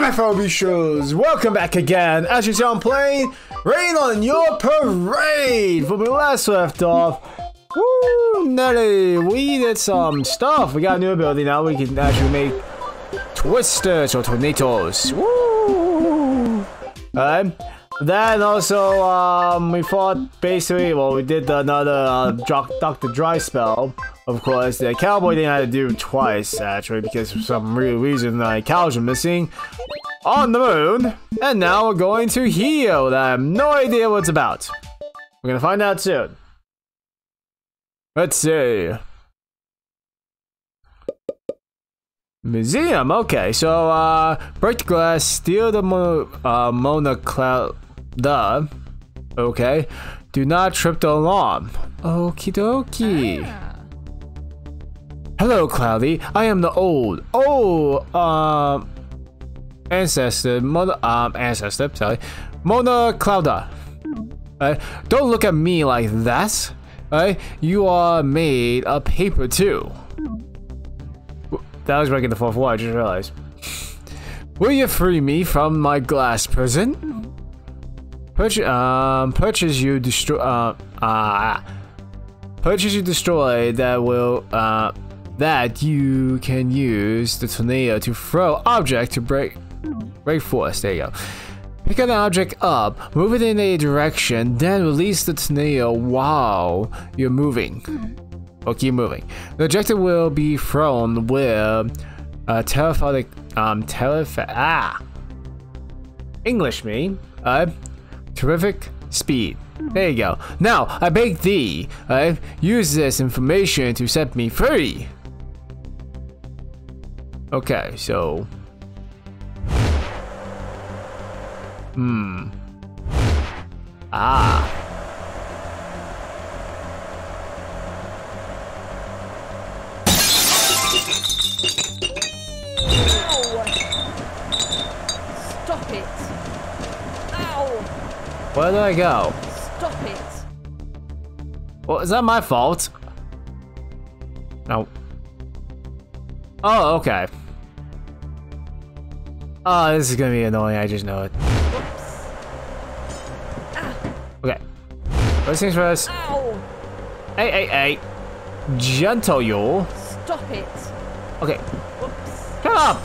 MFOB shows, welcome back again. As you see, I'm playing Rain on Your Parade. When we last left off, woo, Nelly, we did some stuff. We got a new ability now. We can actually make twisters or tornadoes. Woo! Alright. Then also, um, we fought basically, well, we did another uh, Dr. Dry spell. Of course, the cowboy thing I had to do twice, actually, because for some real reason, the cows are missing on the moon. And now we're going to heal. I have no idea what it's about. We're gonna find out soon. Let's see. Museum, okay, so, uh, break the glass, steal the mo uh, Mona Cloud, the, okay, do not trip the alarm. Okie dokie. Ah. Hello, Cloudy, I am the old, oh, um, ancestor, mother, um, ancestor, sorry, Mona Clouda. Don't look at me like that? You are made of paper too. That was breaking the fourth wall, I just realized. Will you free me from my glass prison? Purchase, um, purchase you destroy, uh, uh, purchase you destroy that will, uh, that you can use the tornado to throw object to break, break force. There you go. Pick an object up, move it in a direction, then release the tornado while you're moving. Or keep moving. The objective will be thrown with a telephotic, um, teleph- ah! English me, uh, terrific speed. There you go. Now, I beg thee, uh, use this information to set me free. Okay, so... Hmm. Ah. Stop it. Ow. Where do I go? Stop it. Well, is that my fault? No. Oh, okay. Oh, this is gonna be annoying, I just know it. Okay. First things first. Ow. Hey, hey, hey. Gentle, you. Stop it. Okay. Whoops. Shut up!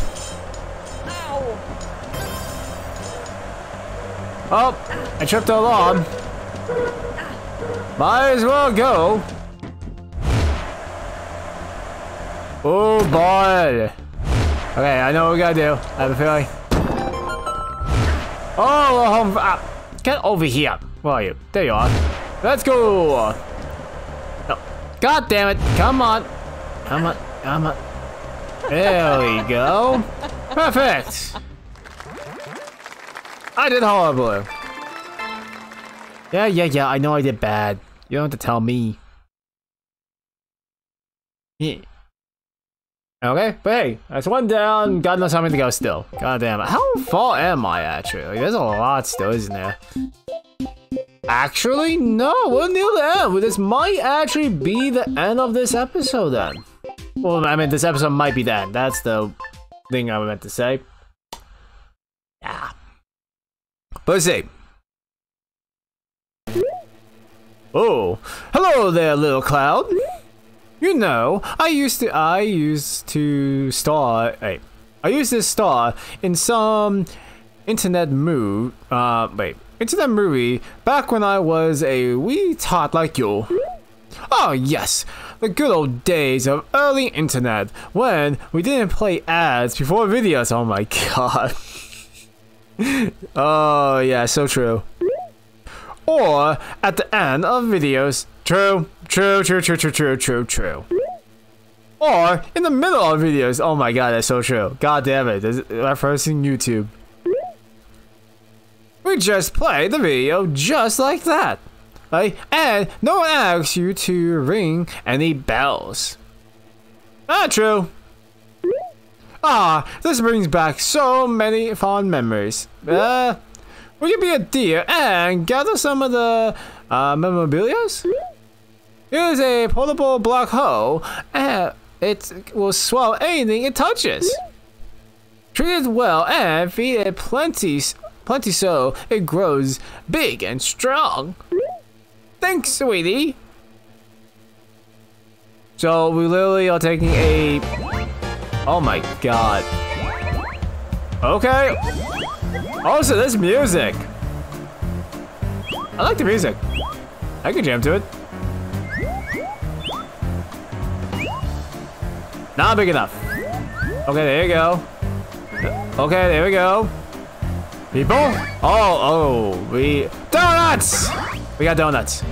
Oh, I tripped the alarm. Might as well go. Oh boy. Okay, I know what we gotta do. I have a feeling. Oh, home. Ah, get over here. Where are you? There you are. Let's go. No. God damn it. Come on. Come on. Come on. There we go. Perfect. I did horrible. Yeah, yeah, yeah, I know I did bad. You don't have to tell me. Yeah. Okay, but hey, that's one down. God knows how many to go still. God damn it. How far am I actually? Like, there's a lot still, isn't there? Actually, no, we're near the end. This might actually be the end of this episode then. Well, I mean, this episode might be the end. That's the thing I meant to say. Yeah. Let's see. Oh, hello there, little cloud. You know, I used to, I used to star, hey, I used to star in some internet movie, uh, wait, internet movie back when I was a wee tot like you. Oh yes, the good old days of early internet when we didn't play ads before videos. Oh my god. oh, yeah, so true. Or at the end of videos. True, true, true, true, true, true, true, true. Or in the middle of videos. Oh my god, that's so true. God damn it. Referencing YouTube. We just play the video just like that. Right? And no one asks you to ring any bells. Not true. Ah, this brings back so many fond memories. Uh, will you be a dear and gather some of the uh, memorabilias? Here's a portable black hole, and it will swallow anything it touches. Treat it well and feed it plenty, plenty so it grows big and strong. Thanks, sweetie. So we literally are taking a. Oh my god. Okay. Also, this music. I like the music. I can jam to it. Not big enough. Okay, there you go. Okay, there we go. People? Oh, oh, we... Donuts! We got donuts.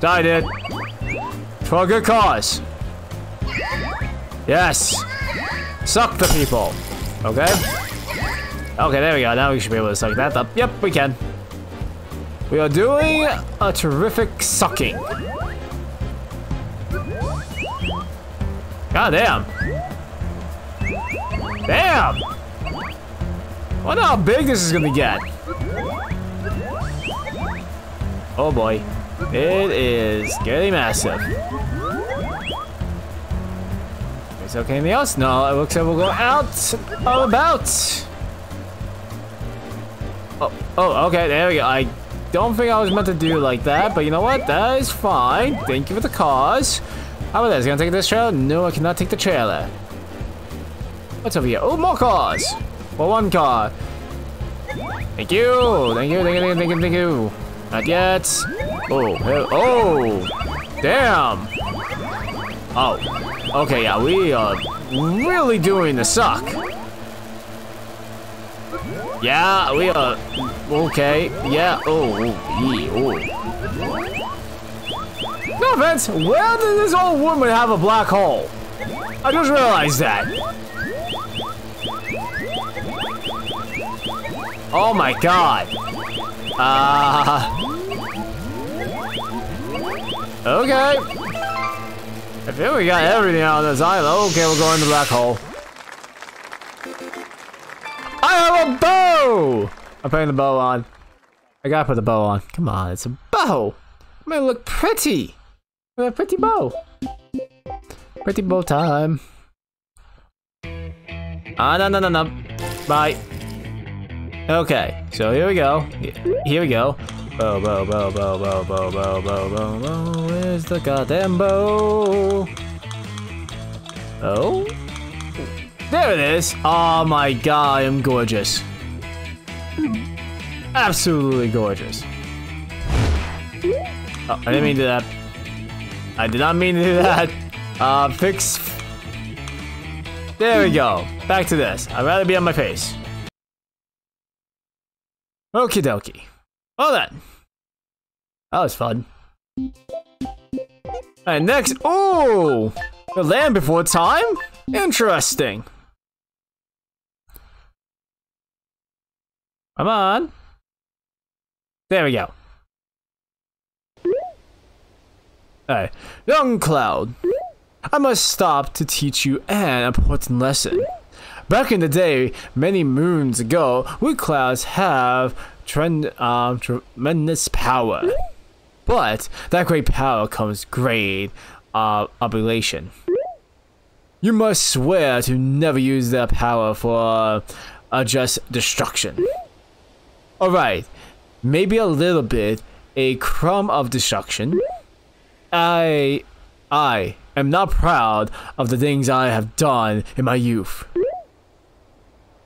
Die, dude. For a good cause. Yes. Suck the people. Okay. Okay, there we go. Now we should be able to suck that up. Yep, we can. We are doing a terrific sucking. God damn. Damn! Wonder how big this is gonna get. Oh boy. It is getting massive. Is okay anything else? No, it looks like we'll go out all about. Oh, oh, okay, there we go. I don't think I was meant to do like that, but you know what? That is fine. Thank you for the cause. How about this? Gonna take this trailer? No, I cannot take the trailer. What's over here? Oh, more cars! Well, one car. Thank you! Thank you, thank you, thank you, thank you. Not yet. Oh, oh! Damn! Oh. Okay, yeah, we are really doing the suck. Yeah, we are... Okay, yeah, oh, oh yeah, oh. Offense, where did this old woman have a black hole? I just realized that. Oh my god. Uh... Okay. I feel we got everything out of this island. Okay, we'll go in the black hole. I have a bow! I'm putting the bow on. I gotta put the bow on. Come on, it's a bow. I'm gonna look pretty. A pretty bow. Pretty bow time. Ah, no, no, no, no. Bye. Okay, so here we go. Here we go. Bow, bow, bow, bow, bow, bow, bow, bow, bow, bow. Where's the goddamn bow? Oh? There it is. Oh my god, I'm gorgeous. Absolutely gorgeous. Oh, I didn't mean to do that. I did not mean to do that. Uh, fix. There we go. Back to this. I'd rather be on my face. Okie dokie. Well then. That was fun. Alright, next. Oh! The land before time? Interesting. Come on. There we go. Alright. Young Cloud. I must stop to teach you an important lesson. Back in the day, many moons ago, we clouds have trend, um, tremendous power. But that great power comes great uh, obligation. You must swear to never use that power for uh, just destruction. Alright, maybe a little bit, a crumb of destruction. I, I am not proud of the things I have done in my youth.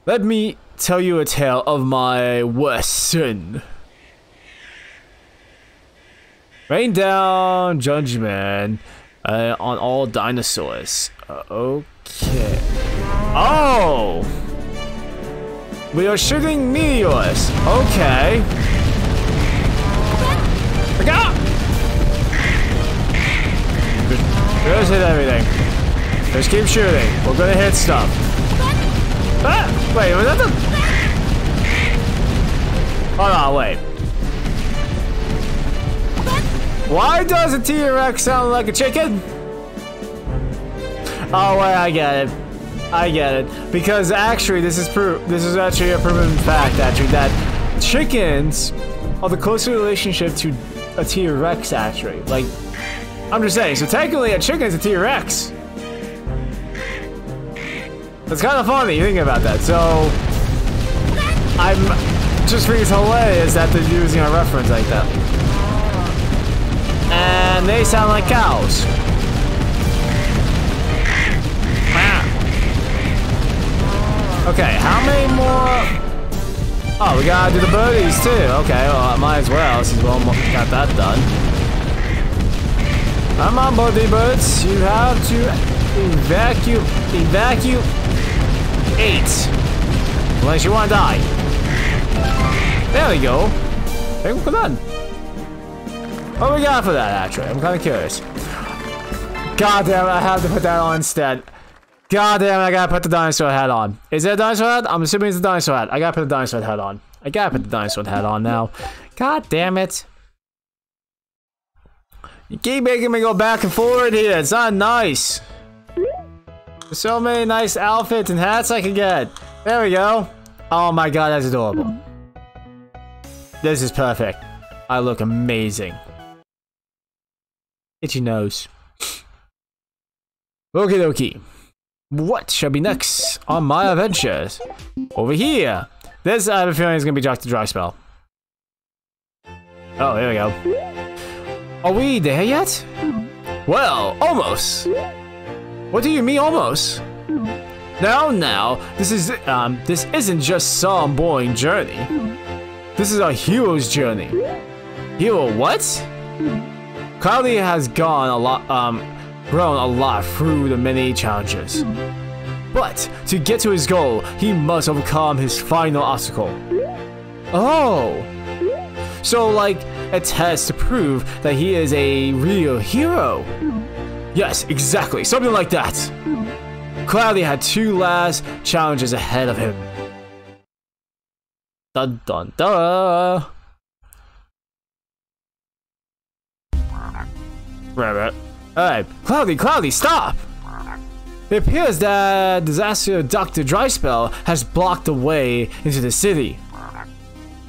Let me tell you a tale of my worst sin. Rain down judgment uh, on all dinosaurs. Uh, okay. Oh! We are shooting meteors. Okay. Look out! Just hit everything. Just keep shooting. We're gonna hit stuff. Ah! Wait, was that the... Hold on, wait. Why does a T-Rex sound like a chicken? Oh, wait, I get it. I get it. Because actually, this is proof. This is actually a proven fact, actually, that chickens are the closest relationship to a T-Rex, actually. Like, I'm just saying. So technically, a chicken is a T-Rex. It's kind of funny thinking about that. So I'm just think it's hilarious that they're using a reference like that. And they sound like cows. Ah. Okay, how many more? Oh, we gotta do the birdies too. Okay, well, I might as well since we almost got that done. Come on, birdie birds. You have to evacuate. Evacuate. Eight. Unless you want to die. There we go. Think we're done. What we got for that, actually? I'm kind of curious. God damn it, I have to put that on instead. God damn it, I gotta put the dinosaur head on. Is it a dinosaur head? I'm assuming it's a dinosaur head. I gotta put the dinosaur head on. I gotta put the dinosaur head on now. God damn it. You keep making me go back and forward here. It's not nice. There's so many nice outfits and hats I can get. There we go. Oh my god, that's adorable. This is perfect. I look amazing. Itchy nose. Okie dokie. What shall be next on my adventures? Over here. This, I have a feeling, is going to be Dr. Dry Spell. Oh, here we go. Are we there yet? Well, almost. What do you mean, almost? Now, now, this is, um, this isn't just some boring journey. This is a hero's journey. Hero what? Cloudy has gone a lot, um, grown a lot through the many challenges. But to get to his goal, he must overcome his final obstacle. Oh! So, like, a test to prove that he is a real hero. Yes, exactly, something like that. Cloudy had two last challenges ahead of him. Dun dun dun! Rabbit. Alright, Cloudy, Cloudy, stop! It appears that disaster Dr. Dryspell has blocked the way into the city.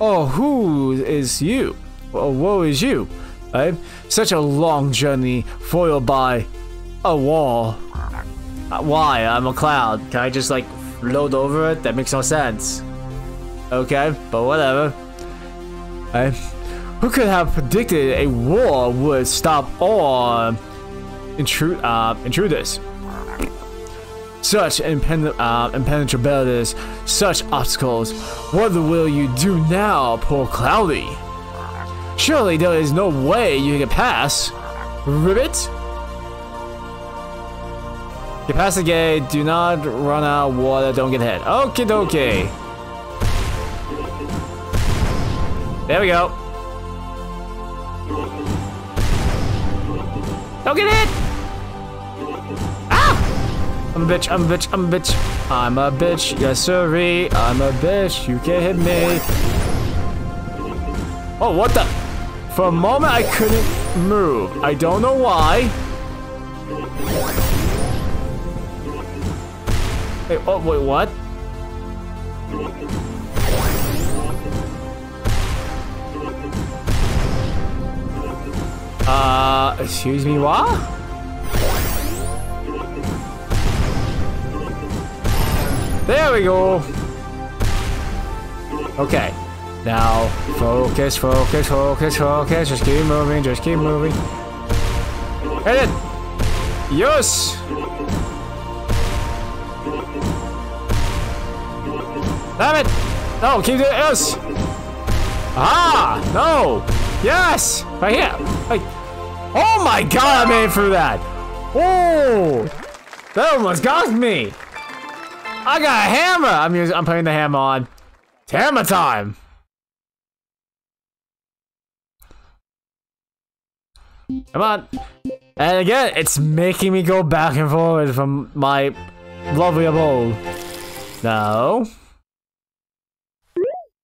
Oh, who is you? Oh, woe is you? Right? Such a long journey foiled by a wall. Uh, why? I'm a cloud. Can I just like float over it? That makes no sense. Okay, but whatever. Right? Who could have predicted a war would stop all intru uh, intruders? Such impen uh, impenetrabilities, such obstacles. What will you do now, poor Cloudy? Surely there is no way you can pass. Ribbit? Get pass the gate, do not run out water, don't get hit. Okie dokie. There we go. Don't get hit! Ah! I'm a bitch, I'm a bitch, I'm a bitch. I'm a bitch, yes sirree. I'm a bitch, you can't hit me. Oh, what the? For a moment, I couldn't move. I don't know why. Wait, oh, wait, what? Uh, excuse me, what? There we go. Okay. Now, focus, focus, focus, focus. Just keep moving, just keep moving. Hit it! Yes! Damn it! No, keep doing yes! Ah! No! Yes! Right here! Like, oh my god, I made through that! Oh! That almost got me! I got a hammer! I'm using, I'm putting the hammer on. Hammer time! Come on. And again, it's making me go back and forward from my lovely abode. No.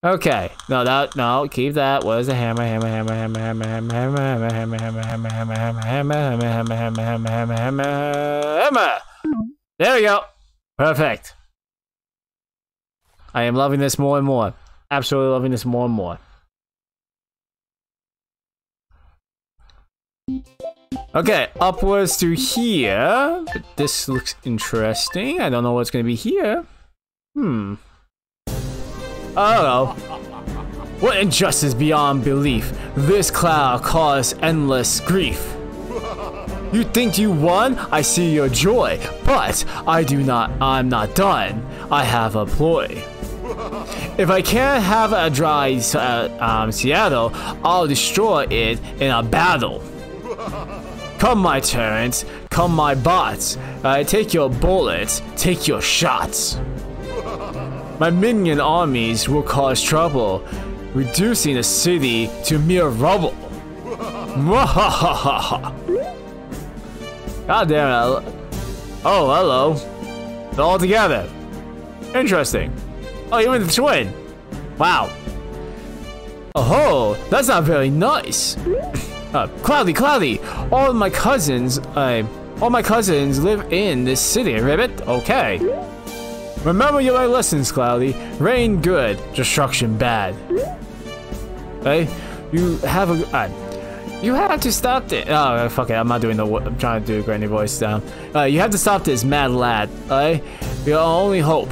Okay. No, that no, keep that. What is the hammer? Hammer, hammer, hammer, hammer, hammer, hammer, hammer, hammer, hammer, hammer, hammer, hammer, hammer, hammer, hammer, hammer, hammer, hammer, hammer. There we go. Perfect. I am loving this more and more. Absolutely loving this more and more. Okay, upwards to here. This looks interesting. I don't know what's gonna be here. Hmm. Oh. What injustice beyond belief. This cloud caused endless grief. You think you won? I see your joy. But I do not, I'm not done. I have a ploy. If I can't have a dry uh, um, Seattle, I'll destroy it in a battle. Come my turrets, come my bots. I take your bullets, take your shots. My minion armies will cause trouble, reducing the city to mere rubble. God damn it. Oh, hello. They're all together. Interesting. Oh, even the twin. Wow. Oh, that's not very nice. Uh, Cloudy, Cloudy, all my cousins, uh, all my cousins live in this city, Ribbit. Okay. Remember your lessons, Cloudy. Rain good, destruction bad. Okay, you have a. Uh, you have to stop this. Oh, fuck it. I'm not doing the. I'm trying to do a granny voice down. Uh, you have to stop this, mad lad. Okay, your only hope.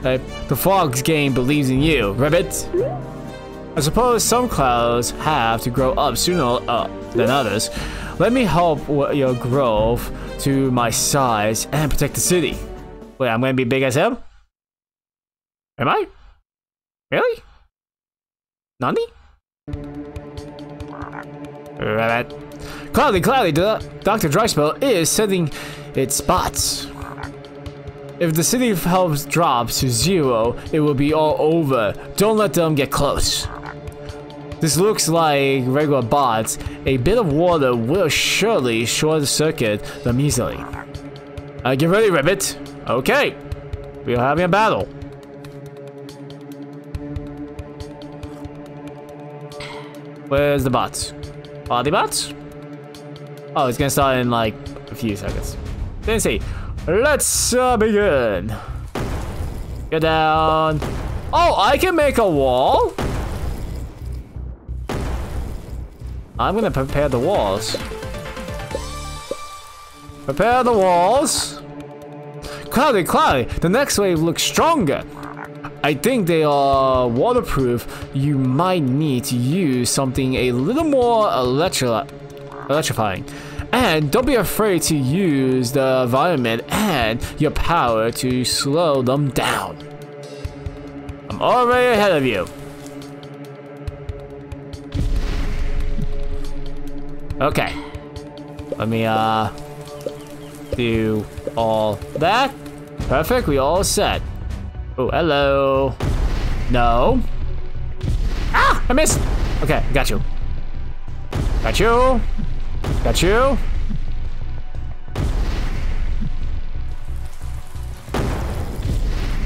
Okay, the Frogs game believes in you, Ribbit. I suppose some clouds have to grow up sooner uh, than others. Let me help your growth to my size and protect the city. Wait, I'm gonna be big as him? Am I? Really? Nani? Rabbit. Cloudy, cloudy, Dr. Dryspell is setting its spots. If the city health drops to zero, it will be all over. Don't let them get close. This looks like regular bots. A bit of water will surely short circuit them easily. Uh, get ready, Ribbit. Okay. We are having a battle. Where's the bots? Are the bots? Oh, it's gonna start in like a few seconds. Didn't see. Let's uh, begin. Get down. Oh, I can make a wall? I'm gonna prepare the walls. Prepare the walls. Cloudy, cloudy, the next wave looks stronger. I think they are waterproof. You might need to use something a little more electri electrifying. And don't be afraid to use the environment and your power to slow them down. I'm already ahead of you. Okay. Let me, uh, do all that. Perfect, we all set. Oh, hello. No. Ah, I missed. Okay, got you. Got you. Got you.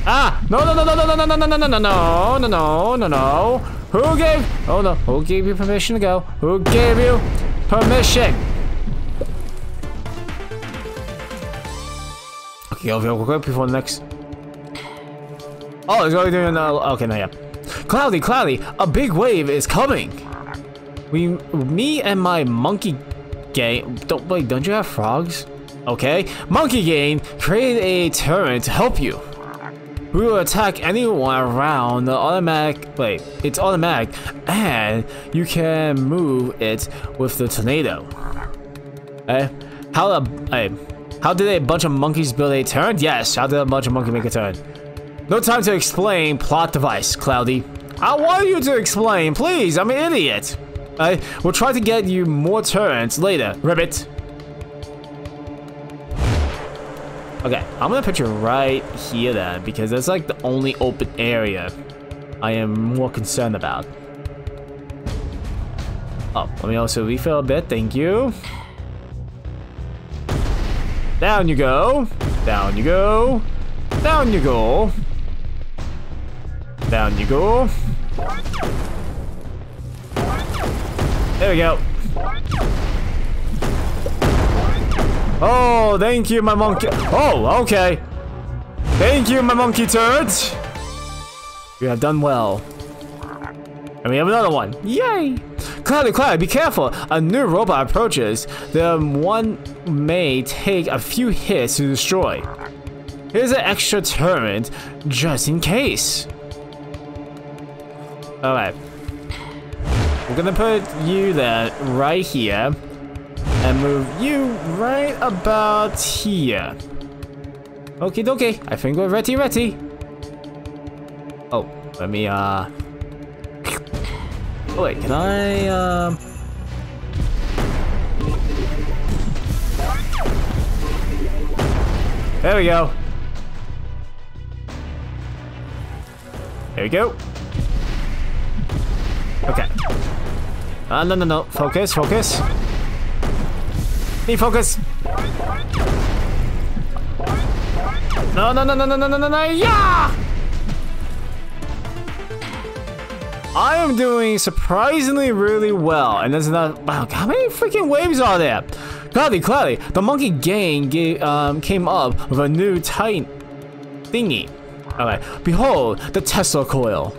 Ah! No, no, no, no, no, no, no, no, no, no, no, no, no, no, no, no. Who gave? Oh no! Who gave you permission to go? Who gave you permission? Okay, I'll real quick before next. Oh, it's going doing now. Okay, no, yeah. Cloudy, cloudy, a big wave is coming. We, me and my monkey gang. Don't wait. Don't you have frogs? Okay, monkey gang created a turret to help you. We will attack anyone around the automatic, wait, it's automatic, and you can move it with the tornado. Eh? How the, eh, how did a bunch of monkeys build a turn? Yes, how did a bunch of monkeys make a turn? No time to explain plot device, Cloudy. I want you to explain, please, I'm an idiot. I will try to get you more turns later, Ribbit. Okay, I'm gonna put you right here then, because that's like the only open area I am more concerned about. Oh, let me also refill a bit, thank you. Down you go. Down you go. Down you go. Down you go. There we go. Oh, thank you, my monkey. Oh, okay. Thank you, my monkey turds. You have done well. And we have another one. Yay! Cloudy, Cloudy, be careful. A new robot approaches. The one may take a few hits to destroy. Here's an extra turret, just in case. Alright. We're gonna put you there, right here. And move you right about here. Okay, okay. I think we're ready, ready. Oh, let me, uh... Oh, wait, can I, um... There we go. There we go. Okay. Uh, no, no, no. Focus, focus. Need focus. No, no, no, no, no, no, no, no, no, yeah! I am doing surprisingly really well, and there's not. Wow, how many freaking waves are there? Cloudy, Cloudy, the monkey gang gave, um, came up with a new tight thingy. Alright, behold the Tesla coil.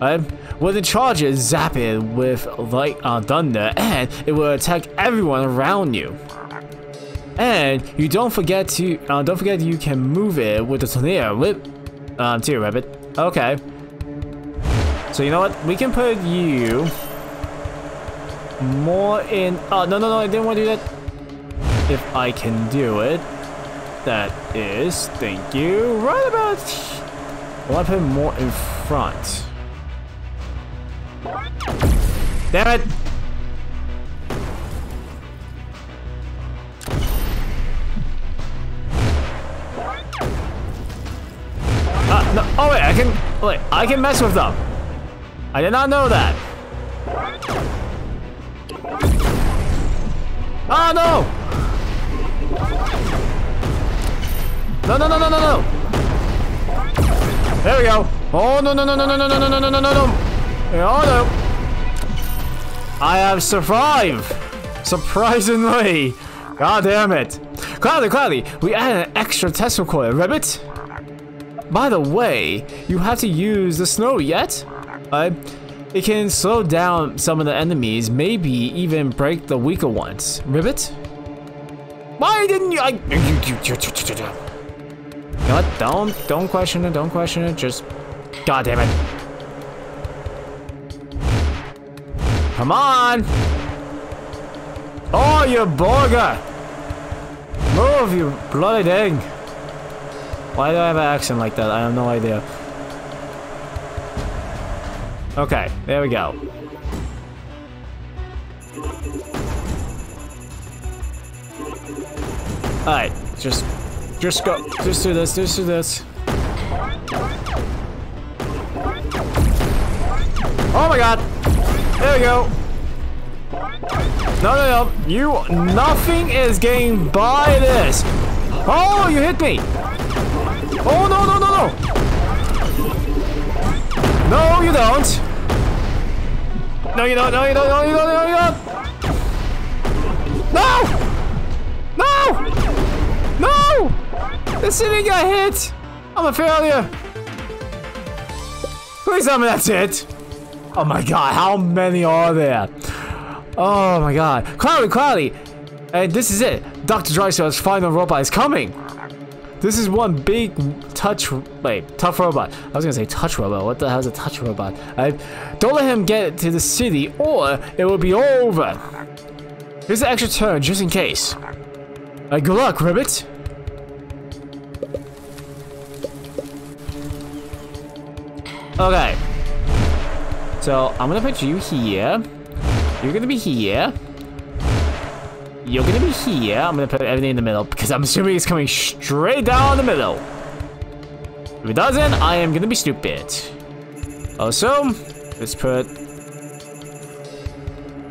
When the charges zap it with light uh, thunder, and it will attack everyone around you. And you don't forget to uh, don't forget you can move it with the tornado whip. Um, to your rabbit. Okay. So you know what? We can put you more in. Oh no no no! I didn't want to do that. If I can do it, that is. Thank you. Right about. I want put more in front. Damn it! Uh, no, oh wait, I can, wait, I can mess with them. I did not know that. Ah, no! No, no, no, no, no, no! There we go. Oh, no, no, no, no, no, no, no, no, no, no, no. Oh, no. I have survived. Surprisingly. God damn it. Cloudy, Cloudy, we added an extra Tesla coil, Rabbit. By the way, you have to use the snow yet? Uh, it can slow down some of the enemies, maybe even break the weaker ones. Ribbit? Why didn't you? I? Don't, don't question it. Don't question it. Just, god damn it. Come on! Oh, you burger! Move, you bloody thing! Why do I have an accent like that? I have no idea. Okay, there we go. Alright, just just go just do this, just do this. Oh my god! There we go! No no no, you nothing is getting by this! Oh you hit me! Oh no no no no! No, you don't. No, you don't. No, you don't. No, you don't. No, you don't. No! No! No! The city got hit. I'm a failure. Please tell me that's it. Oh my god, how many are there? Oh my god. Cloudy, Cloudy. And this is it. Dr. Dryspell's final robot is coming. This is one big touch, wait, tough robot. I was gonna say touch robot. What the hell is a touch robot? I, don't let him get to the city or it will be over. Here's an extra turn just in case. Good luck, Ribbit. Okay. So I'm gonna put you here. You're gonna be here. You're gonna be here. I'm gonna put everything in the middle because I'm assuming it's coming straight down the middle. If it doesn't, I am gonna be stupid. Also, let's put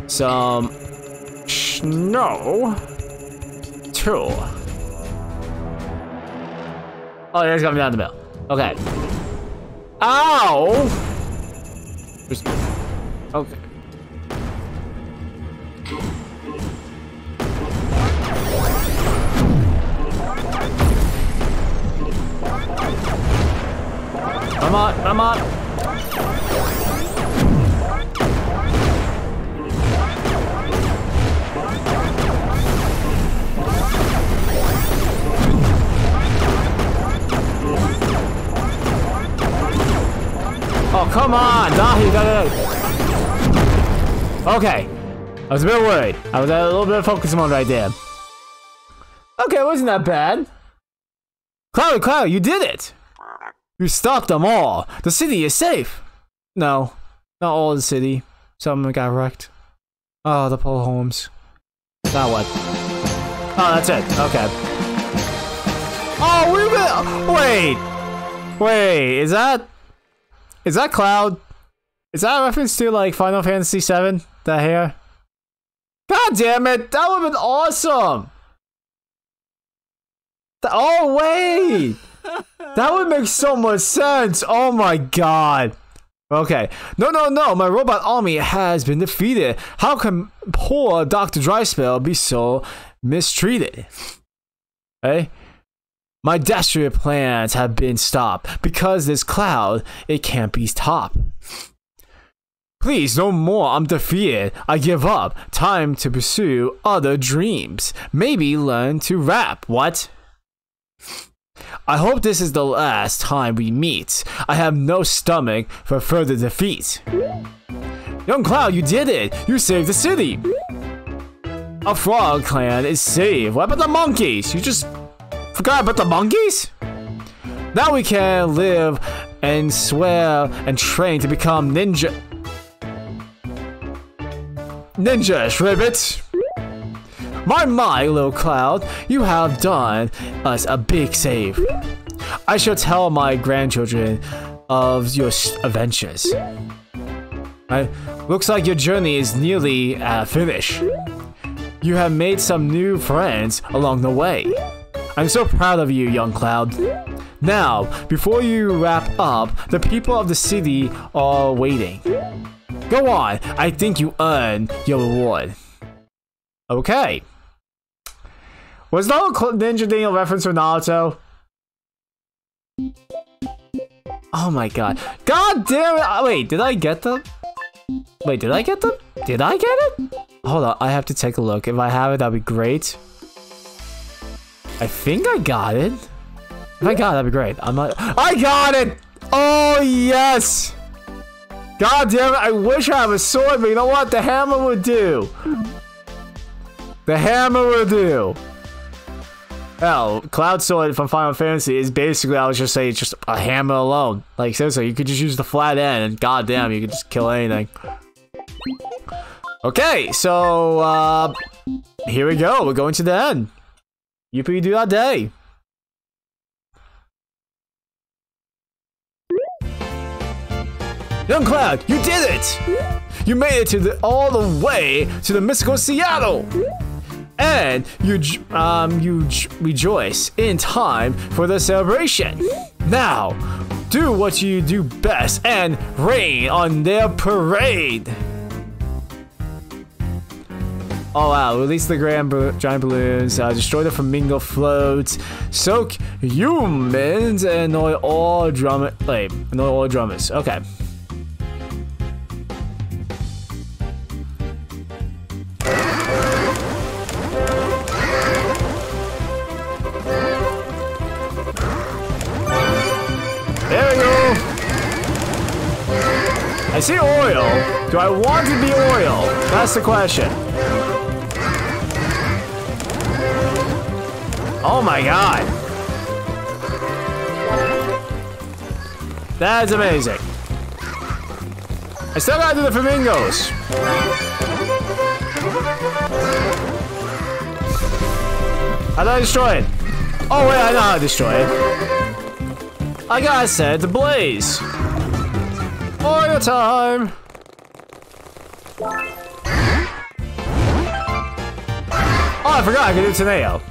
some snow too. Oh, it's coming down the middle. Okay. Ow! There's... Okay. I'm on, I'm on. Oh, come on! Dahi. Okay. I was a bit worried. I was at a little bit of focus mode right there. Okay, wasn't that bad. Cloud, Cloud, you did it! You stopped them all. The city is safe. No, not all the city. Some got wrecked. Oh, the poor homes. Now what? Oh, that's it. Okay. Oh, we. Wait, wait. Is that is that Cloud? Is that a reference to like Final Fantasy VII? That hair? God damn it! That would have been awesome. Oh wait, that would make so much sense. Oh my god. Okay. No, no, no. My robot army has been defeated. How can poor Dr. Dryspell be so mistreated? Hey? My desperate plans have been stopped. Because this cloud, it can't be stopped. Please, no more. I'm defeated. I give up. Time to pursue other dreams. Maybe learn to rap. What? I hope this is the last time we meet. I have no stomach for further defeat. Young Cloud, you did it! You saved the city! A frog clan is saved. What about the monkeys? You just forgot about the monkeys? Now we can live and swear and train to become ninja. Ninja, Ribbit! My, my, little cloud, you have done us a big save. I shall tell my grandchildren of your adventures. Right? Looks like your journey is nearly uh, finished. You have made some new friends along the way. I'm so proud of you, young cloud. Now, before you wrap up, the people of the city are waiting. Go on, I think you earned your reward. Okay. Was that a Ninja Daniel reference for Naruto? Oh my god. God damn it! Uh, Wait, did I get them? Wait, did I get them? Did I get it? Hold on, I have to take a look. If I have it, that'd be great. I think I got it. If I got it, that'd be great. I'm not. I got it! Oh, yes! God damn it, I wish I had a sword, but you know what? The hammer would do. The hammer would do. Hell, Cloud Sword from Final Fantasy is basically, I was just saying, just a hammer alone. Like, seriously, you could just use the flat end, and goddamn, you could just kill anything. Okay, so, uh, here we go. We're going to the end. Yippee do that day. Young Cloud, you did it! You made it to the all the way to the mystical Seattle, and you um you rejoice in time for the celebration. Now, do what you do best and rain on their parade. Oh wow, release the grand giant balloons, uh, destroy the flamingo floats, soak humans, and annoy all drum- wait, annoy all drummers. Okay. There we go. I see oil. Do I want to be oil? That's the question. Oh my god. That's amazing. I still gotta the flamingos. How do I destroy it? Oh wait, I know how to destroy it. I set it to blaze. Oil time. Oh, I forgot I could do tomato.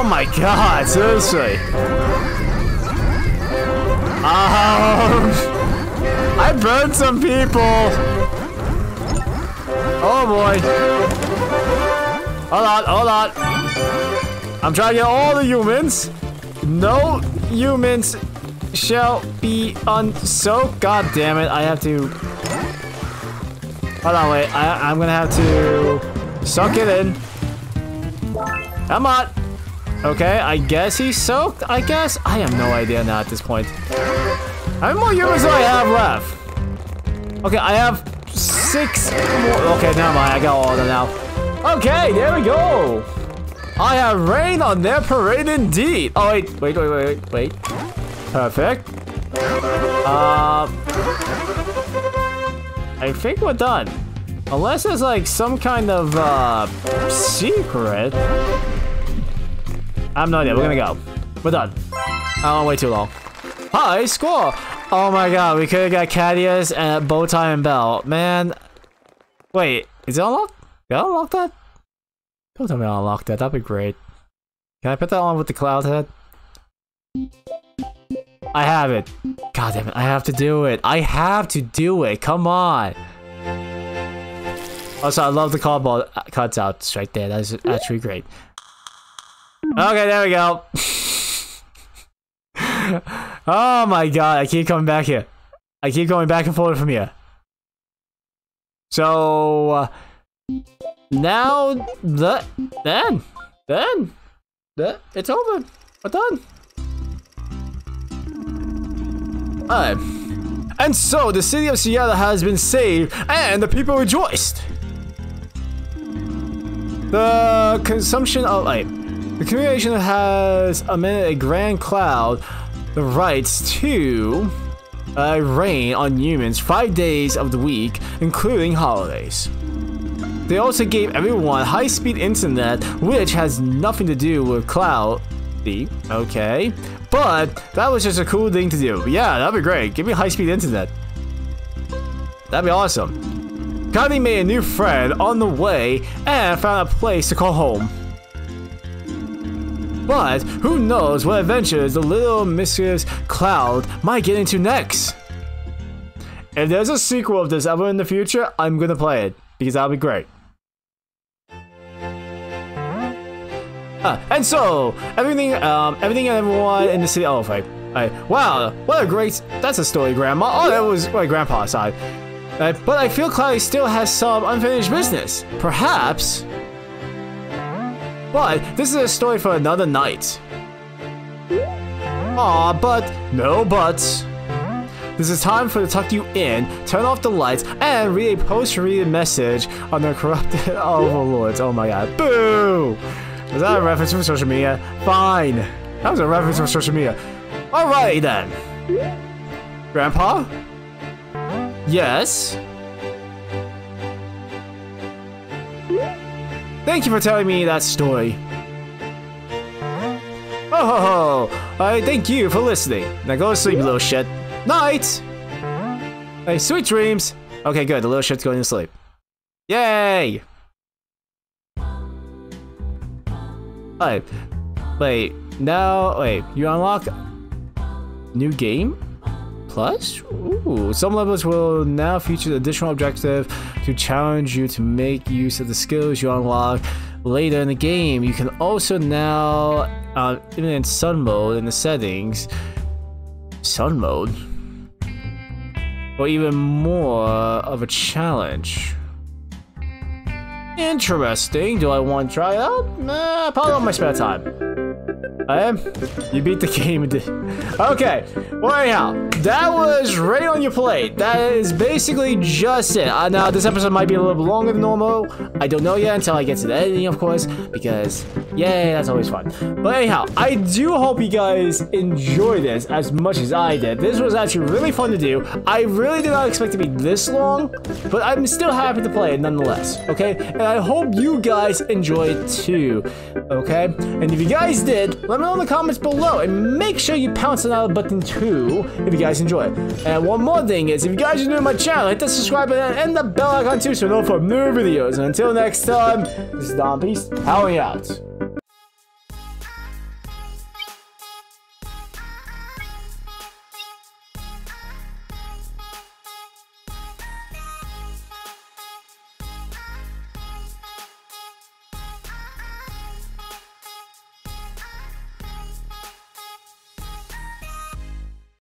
Oh my god, seriously. Um, I burned some people. Oh boy. Hold on, hold on. I'm trying to get all the humans. No humans shall be unsoaked. God damn it, I have to... Hold on, wait. I, I'm gonna have to suck it in. Come on. Okay, I guess he's soaked. I guess I have no idea now at this point. How many more humans do I have left? Okay, I have six more. Okay, never mind. I got all of them now. Okay, there we go. I have rain on their parade indeed. Oh wait, wait, wait, wait, wait. Perfect. Uh, I think we're done. Unless there's like some kind of uh, secret. I have no idea. We're gonna go. We're done. I don't wait too long. Hi, score! Oh my god, we could have got Cadius and Bowtie and Bell. Man. Wait, is it unlocked? Did I unlock that? Don't tell me I unlocked that. That'd be great. Can I put that on with the cloud head? I have it. God damn it. I have to do it. I have to do it. Come on. Also, I love the cardboard uh, cutouts right there. That's actually great. Okay, there we go. oh my god, I keep coming back here. I keep going back and forth from here. So, uh, now, the, then, then, the, it's over. We're done. Alright. And so, the city of Seattle has been saved, and the people rejoiced. The consumption of, like, the communication has amended a grand cloud the rights to uh, rain on humans five days of the week, including holidays. They also gave everyone high-speed internet, which has nothing to do with cloud. Okay, but that was just a cool thing to do. Yeah, that'd be great. Give me high-speed internet. That'd be awesome. Kylie made a new friend on the way and found a place to call home. But who knows what adventures the little mischievous Cloud might get into next? If there's a sequel of this ever in the future, I'm gonna play it because that'll be great. And so everything, um, everything and everyone in the city. Oh, wait, wait, wow, what a great. That's a story, Grandma. Oh, that was my grandpa's side. Uh, but I feel Cloudy still has some unfinished business. Perhaps. But this is a story for another night. Aw, but no buts. This is time for to tuck you in, turn off the lights, and read a post-read message on the corrupted overlords. Oh my god. Boo! Was that a reference from social media? Fine. That was a reference from social media. Alright then. Grandpa? Yes? Thank you for telling me that story. Oh, ho, ho. I thank you for listening. Now go to sleep, little shit. Night! Hey, sweet dreams! Okay, good. The little shit's going to sleep. Yay! Alright. Wait, now, wait, you unlock new game? Plus? Ooh, some levels will now feature additional objective to challenge you to make use of the skills you unlock later in the game. You can also now, uh, even in sun mode in the settings, sun mode, or even more of a challenge. Interesting. Do I want to try it out? Nah, probably on my spare time. I am. You beat the game. Okay. Well, anyhow, that was right on your plate. That is basically just it. Uh, now, this episode might be a little bit longer than normal. I don't know yet until I get to the editing, of course, because, yay, that's always fun. But anyhow, I do hope you guys enjoy this as much as I did. This was actually really fun to do. I really did not expect to be this long, but I'm still happy to play it nonetheless, okay? And I hope you guys enjoy it too, okay? And if you guys did, let me know in the comments below, and make sure you pounce on that button too if you guys enjoy it. And one more thing is, if you guys are new to my channel, hit the subscribe button and the bell icon too so you know for new videos. And until next time, this is DomBeast, howling out.